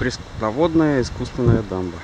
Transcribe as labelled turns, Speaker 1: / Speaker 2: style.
Speaker 1: пресноводная искусственная дамба.